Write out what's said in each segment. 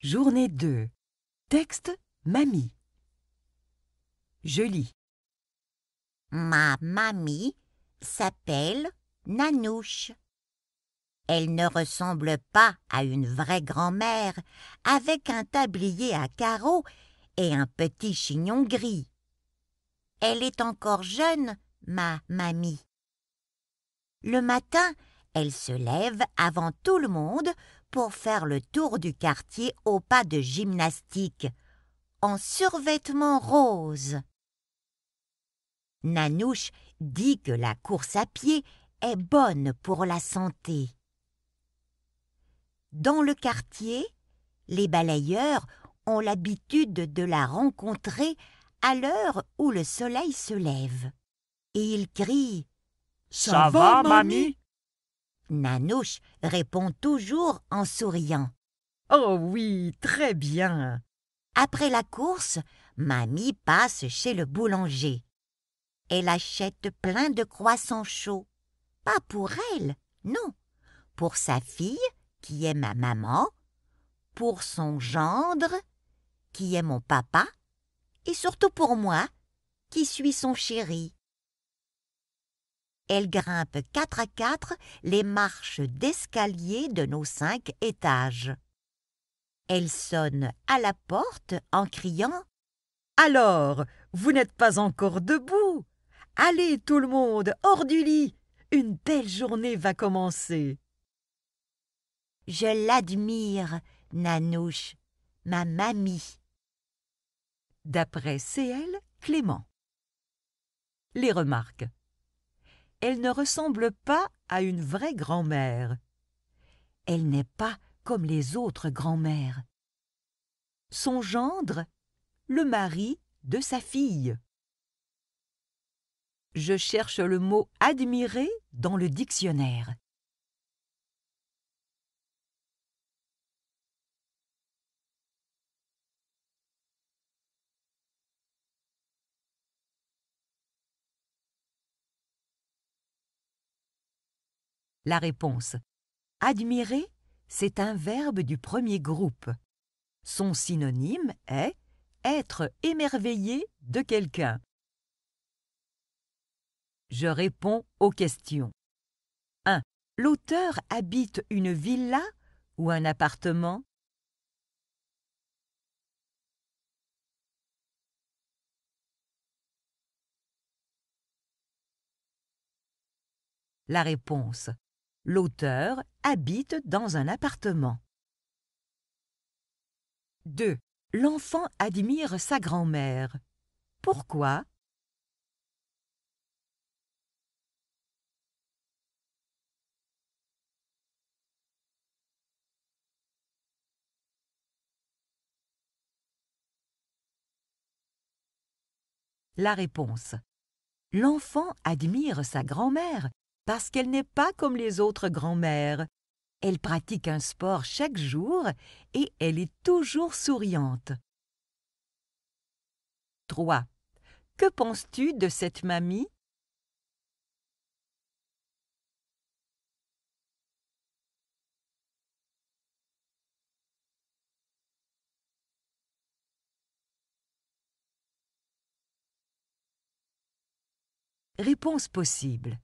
Journée 2. Texte Mamie. Je lis. Ma mamie s'appelle Nanouche. Elle ne ressemble pas à une vraie grand-mère, avec un tablier à carreaux et un petit chignon gris. Elle est encore jeune, ma mamie. Le matin, elle se lève avant tout le monde pour faire le tour du quartier au pas de gymnastique, en survêtement rose. Nanouche dit que la course à pied est bonne pour la santé. Dans le quartier, les balayeurs ont l'habitude de la rencontrer à l'heure où le soleil se lève. Et ils crient Ça, va, mamie? Nanouche répond toujours en souriant. Oh oui, très bien. Après la course, Mamie passe chez le boulanger. Elle achète plein de croissants chauds. Pas pour elle, non. Pour sa fille, qui est ma maman, pour son gendre, qui est mon papa, et surtout pour moi, qui suis son chéri. Elle grimpe quatre à quatre les marches d'escalier de nos cinq étages. Elle sonne à la porte en criant Alors, vous n'êtes pas encore debout Allez tout le monde, hors du lit Une belle journée va commencer. Je l'admire, Nanouche, ma mamie. D'après C.L. Clément. Les remarques. Elle ne ressemble pas à une vraie grand-mère. Elle n'est pas comme les autres grand-mères. Son gendre, le mari de sa fille. Je cherche le mot admirer dans le dictionnaire. La réponse. Admirer, c'est un verbe du premier groupe. Son synonyme est être émerveillé de quelqu'un. Je réponds aux questions. 1. L'auteur habite une villa ou un appartement? La réponse. L'auteur habite dans un appartement. 2. L'enfant admire sa grand-mère. Pourquoi? La réponse. L'enfant admire sa grand-mère parce qu'elle n'est pas comme les autres grand-mères. Elle pratique un sport chaque jour et elle est toujours souriante. 3. Que penses-tu de cette mamie? Réponse possible.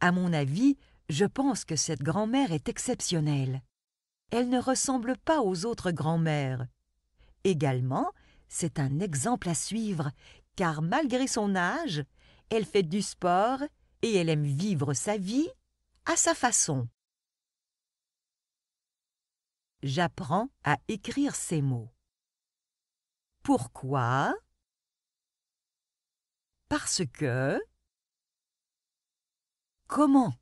À mon avis, je pense que cette grand-mère est exceptionnelle. Elle ne ressemble pas aux autres grand-mères. Également, c'est un exemple à suivre, car malgré son âge, elle fait du sport et elle aime vivre sa vie à sa façon. J'apprends à écrire ces mots. Pourquoi? Parce que Comment?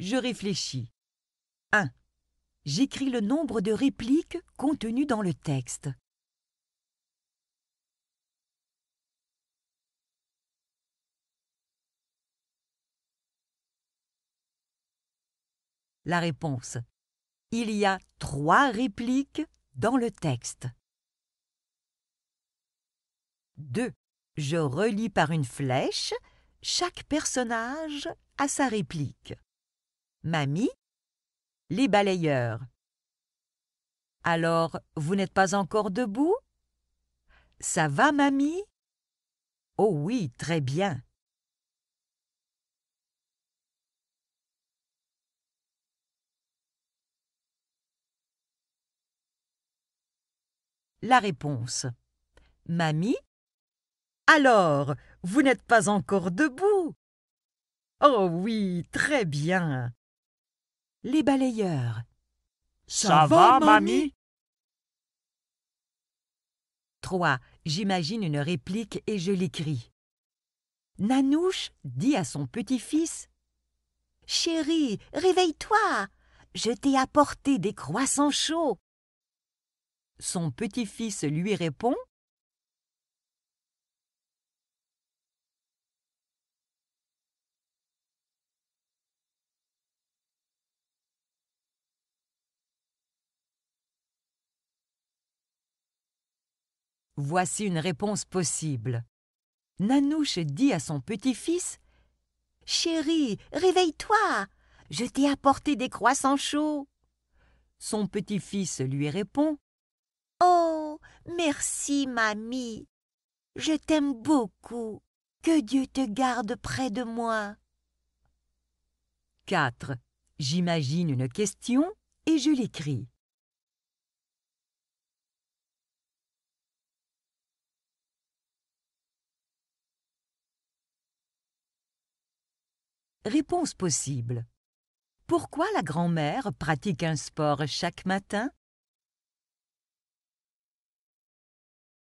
Je réfléchis. 1. J'écris le nombre de répliques contenues dans le texte. La réponse. Il y a trois répliques dans le texte. 2. Je relis par une flèche. Chaque personnage a sa réplique. Mamie, les balayeurs. Alors, vous n'êtes pas encore debout? Ça va, mamie? Oh oui, très bien. La réponse. Mamie? Alors, vous n'êtes pas encore debout? Oh oui, très bien. Les balayeurs. Ça va, mamie? 3. J'imagine une réplique et je l'écris. Nanouche dit à son petit-fils Chéri, réveille-toi Je t'ai apporté des croissants chauds. Son petit-fils lui répond Voici une réponse possible. Nanouche dit à son petit-fils Chéri, réveille-toi Je t'ai apporté des croissants chauds. Son petit-fils lui répond merci, mamie. Je t'aime beaucoup. Que Dieu te garde près de moi. 4. J'imagine une question et je l'écris. Réponse possible. Pourquoi la grand-mère pratique un sport chaque matin?